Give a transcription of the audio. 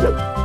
Woo!